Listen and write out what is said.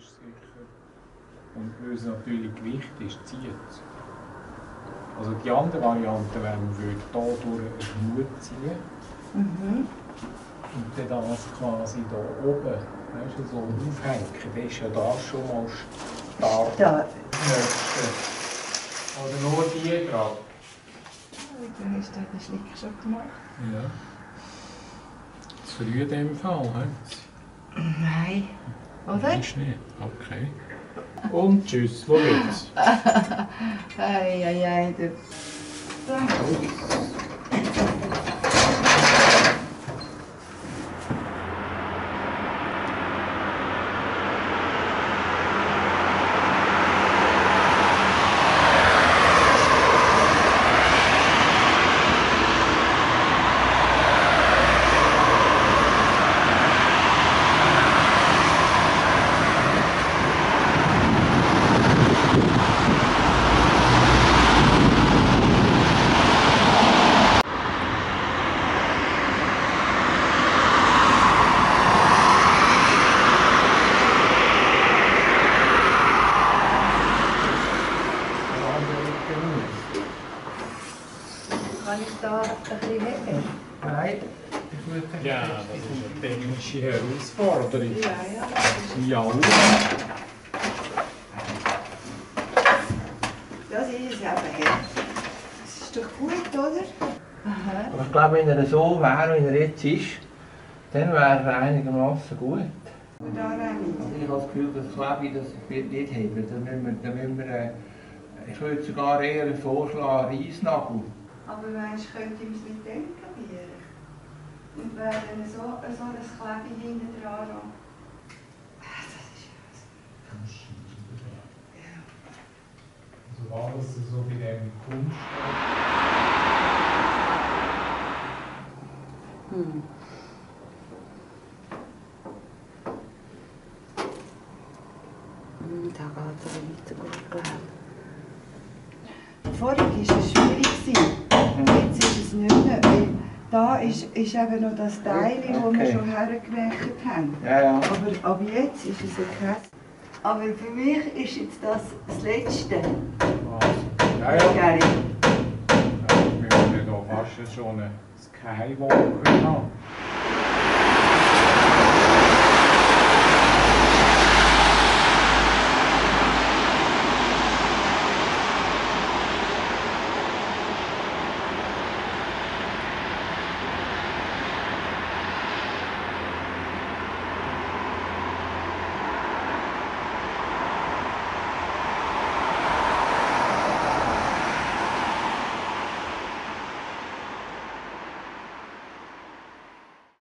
ist sicher. Und weil es natürlich Gewicht ist, zieht es. Also die andere Variante wäre, man würde hier durch einen Hut ziehen Mhm. und dann das quasi hier oben, weißt du, so aufhängen. Dann ist ja das schon mal stark. Das nächste. Oder nur die dran. Du hast da den Schlick schon gemacht. Ja. Zu früh in dem Fall, hä? Nein. Oder? Ist nicht. Okay. Und tschüss, wo geht's? Ei, ei, ei. Du. Da. Kann ich da ein bisschen heben? Nein, ich würde Ja, das ist eine technische Herausforderung. Ja, ja. Ja? Das ist es eben. Das ist doch gut, oder? Aha. Aber ich glaube, wenn er so wäre, wie er jetzt ist, dann wäre er einigermaßen gut. Und da rein. Also ich habe das Gefühl, das Klebe das wird nicht heben. Dann müssen wir, dann müssen wir äh, ich würde sogar eher vorschlagen, Reisnagel. Aber meinst du, könnte ich es nicht probieren? Und wäre dann so, so ein Klebe hinten dran. noch? Ah, Das ist ja Also alles so bei dem Kunst. Hm. Hm, Da geht es aber nicht so gut, glaube ich. Vorher war es schwierig. gewesen. Jetzt ist es nicht mehr, weil da ist, ist eben noch das Teil, das wir Okay. schon hergerechnet haben. Ja, ja. Aber ab jetzt ist es ein krass. Aber für mich ist jetzt das das Letzte, Ja, ja. Gary. Ja, Wir ja da fast schon einen Skywalker haben.